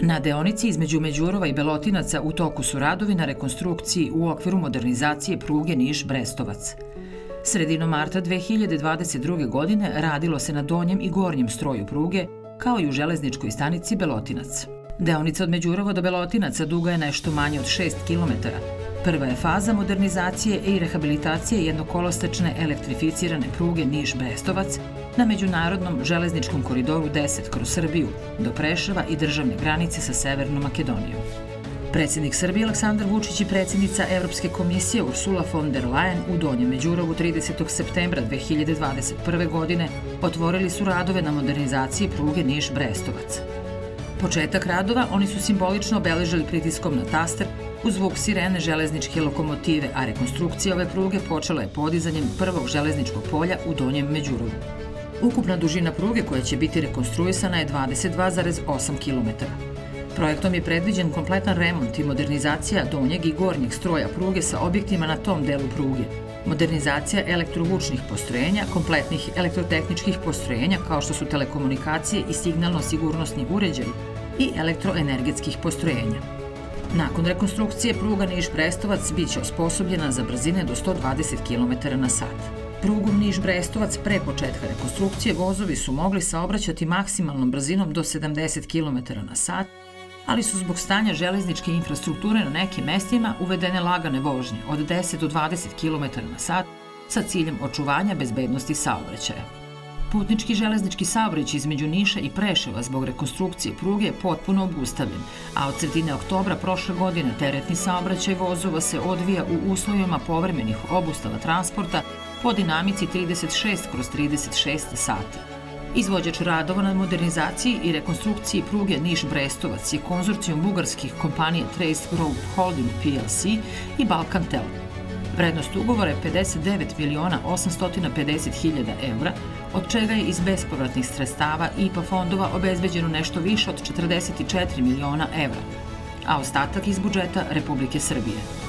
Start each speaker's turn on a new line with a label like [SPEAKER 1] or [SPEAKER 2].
[SPEAKER 1] Na deonici između Međurova i Belotinaca u toku su radovi na rekonstrukciji u okviru modernizacije pruge Niš-Brestovac. Sredinom marta 2022. godine radilo se na donjem i gornjem stroju pruge, kao i u železničkoj stanici Belotinac. Deonica od Međurova do Belotinaca duga je nešto manje od 6 km. Prva je faza modernizacije i rehabilitacije jednokolostečne elektrificirane pruge Niš-Brestovac na međunarodnom železničkom koridoru 10 kroz Srbiju do Preševa i državne granice sa Severnom Makedonijom. Predsednik Srbije Aleksandar Vučić i predsednica Evropske komisije Ursula von der Leyen u Donjem Međurovu 30. septembra 2021. godine otvorili su radove na modernizaciji pruge Niš-Brestovac. Početak radova oni su simbolično obeležili pritiskom na taster uz zvuk sirene železničke lokomotive, a rekonstrukcija ove pruge počela je podizanjem prvog železničkog polja u Donjem Međurovu. Ukupna dužina pruge koja će biti rekonstruisana je 22,8 km. Projektom je predviđen kompletan remont i modernizacija donjeg i gornjeg stroja pruge sa objektima na tom delu pruge, modernizacija elektrovučnih postrojenja, kompletnih elektrotehničkih postrojenja kao što su telekomunikacije i signalno-sigurnosni uređaj i elektroenergetskih postrojenja. Nakon rekonstrukcije pruga Niš-Brestovac biće osposobljena za brzine do 120 km na sat. Prugom Niš-Brestovac pre početka rekonstrukcije vozovi su mogli saobraćati maksimalnom brzinom do 70 km na sat, ali su zbog stanja železničke infrastrukture na nekim mestima uvedene lagane vožnje od 10 do 20 km na sat sa ciljem očuvanja bezbednosti saobraćaja. Putnički železnički saobraćaj između Niša i Preševa zbog rekonstrukcije pruge je potpuno obustavljen, a od sredine oktobra prošle godine teretni saobraćaj vozova se odvija u uslovima povremenih obustava transporta po dinamici 36 kroz 36 sati. Izvođač radova na modernizaciji i rekonstrukciji pruge Niš-Brestovac je konzorcijum bugarskih kompanija Trace Group Holding PLC i Balkantel. Vrednost ugovora je 59 miliona 850 hiljada evra, od čega je iz bespovratnih sredstava IPA fondova obezbeđeno nešto više od 44 miliona evra, a ostatak iz budžeta Republike Srbije.